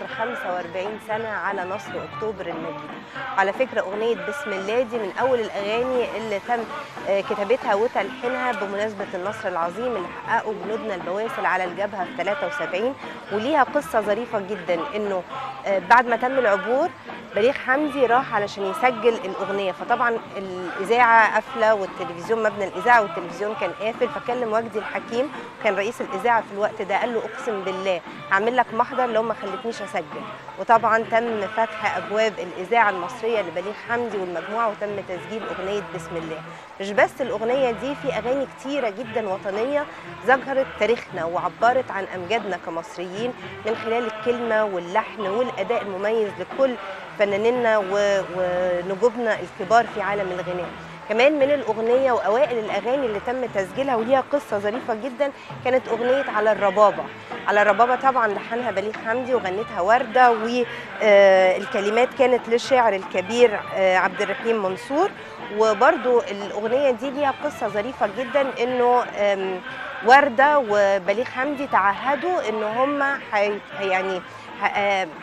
45 سنة على نصر أكتوبر المجيد. على فكرة أغنية بسم الله دي من أول الأغاني اللي تم آه، كتابتها وتلحينها بمناسبة النصر العظيم اللي حققه جنودنا البواسل على الجبهة في 73 وليها قصة ظريفة جدا إنه آه، بعد ما تم العبور بليغ حمدي راح علشان يسجل الأغنية. فطبعا الإذاعة قافلة والتلفزيون مبنى الإذاعة والتلفزيون كان قافل. فكلم وجدي الحكيم كان رئيس الإذاعة في الوقت ده قال له أقسم بالله هعمل لك محضر لو ما خلتنيش أسجل. وطبعا تم فتح أبواب الإذاعة المصرية لبليغ حمدي والمجموعة وتم تسجيل أغنية بسم الله. مش بس الأغنية دي في أغاني كتيرة جدا وطنية ذكرت تاريخنا وعبرت عن أمجادنا كمصريين من خلال الكلمة واللحن والأداء المميز لكل فنانينا و- ونجومنا الكبار في عالم الغناء. كمان من الأغنية وأوائل الأغاني اللي تم تسجيلها وليها قصة ظريفة جدا كانت أغنية على الربابة. على الربابة طبعا لحنها بليغ حمدي وغنتها وردة والكلمات كانت للشاعر الكبير آه، عبد الرحيم منصور. وبرضو الأغنية دي ليها قصة ظريفة جدا إنه آم، وردة وبليغ حمدي تعهدوا إن هم يعني آه،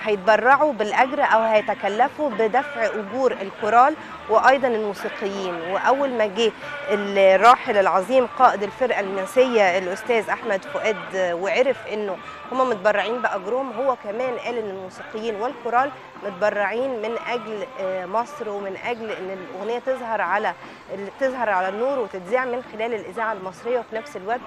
هيتبرعوا بالأجر أو هيتكلفوا بدفع أجور الكورال وأيضا الموسيقيين. وأول ما جه الراحل العظيم قائد الفرقة الناسيه الأستاذ أحمد فؤاد آه، وعرف إنه هم متبرعين بأجرهم هو كمان قال إن الموسيقيين والكورال متبرعين من أجل آه، مصر ومن أجل إن الأغنية تظهر على تظهر على النور وتتذاع من خلال الإذاعة المصرية وفي نفس الوقت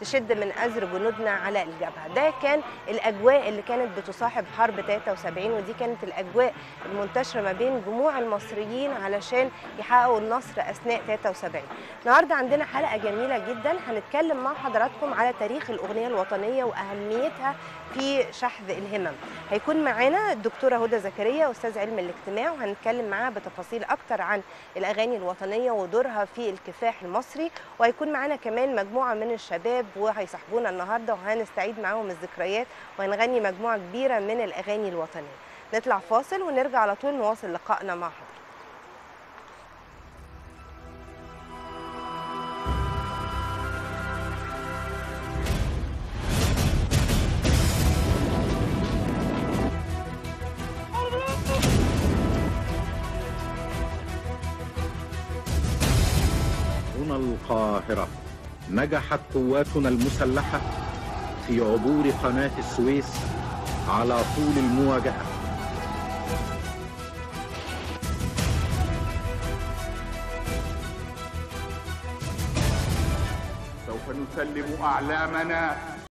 تشد من أزر جنودنا على الجبهة. ده كان الأجواء اللي كانت بتصاحب حرب 73 ودي كانت الأجواء المنتشرة ما بين جموع المصريين علشان يحققوا النصر أثناء 73 النهاردة عندنا حلقة جميلة جدا. هنتكلم مع حضراتكم على تاريخ الأغنية الوطنية وأهميتها في شحذ الهمم. هيكون معانا الدكتورة هدى زكريا أستاذ علم الاجتماع وهنتكلم معاها بتفاصيل أكتر عن الأغاني الوطنية ودورها في الكفاح المصري. وهيكون معانا كمان مجموعة من الشباب وهيصاحبونا النهارده وهنستعيد معاهم الذكريات وهنغني مجموعة كبيرة من الأغاني الوطنية. نطلع فاصل ونرجع على طول نواصل لقائنا مع حضرتك. هنا القاهرة نجحت قواتنا المسلحة في عبور قناة السويس على طول المواجهة. سوف نسلم أعلامنا.